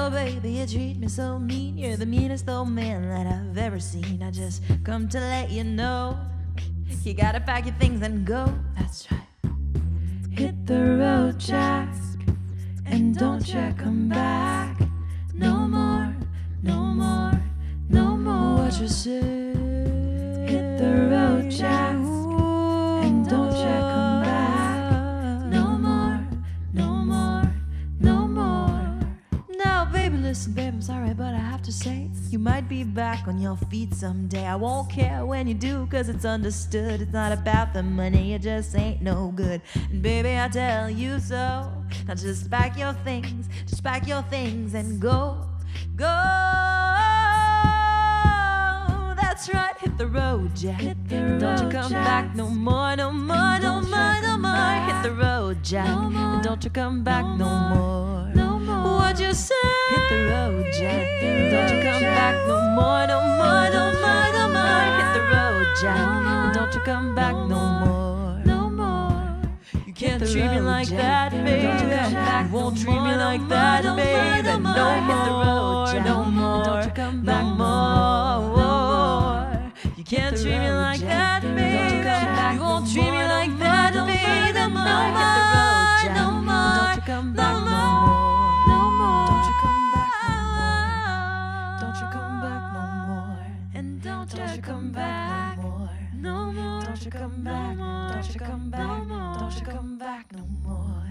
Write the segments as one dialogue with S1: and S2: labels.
S1: Baby, oh baby, you treat me so mean. You're the meanest old man that I've ever seen. I just come to let you know you gotta pack your things and go. That's right.
S2: Hit the road, Jack, and don't you come back
S1: listen, babe, I'm sorry, but I have to say, you might be back on your feet someday. I won't care when you do, cause it's understood. It's not about the money, it just ain't no good. And baby, I tell you so. Now just pack your things, just pack your things and go, go. That's right, hit the road, Jack.
S2: Hit the
S1: and don't you come
S2: Jack.
S1: back no more, no more, no more, no more. Hit the road, Jack.
S2: no more,
S1: don't you come back
S2: no more. no more.
S1: What you say? Hit the road, Jack. Don't you come
S2: Jack.
S1: back no more, no more, no more, no more. Hit the road, Jack.
S2: more,
S1: Don't you come back
S2: no
S1: more.
S2: No more.
S1: You can't treat me like that, baby.
S2: Don't you come back
S1: You won't treat me like that, baby.
S2: no more.
S1: hit the road, Jack.
S2: No more.
S1: Don't you come back.
S2: No more.
S1: You can't treat me like that, baby.
S2: you come back
S1: You won't treat me like come back no more.
S2: no more.
S1: Don't you come back. Don't you come back. Don't you come back no more.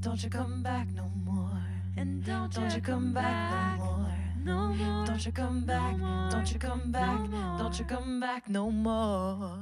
S1: Don't you come back no more.
S2: And don't,
S1: Don't you come back no more.
S2: no more.
S1: Don't you come back. Don't you come back. Don't you come back no more.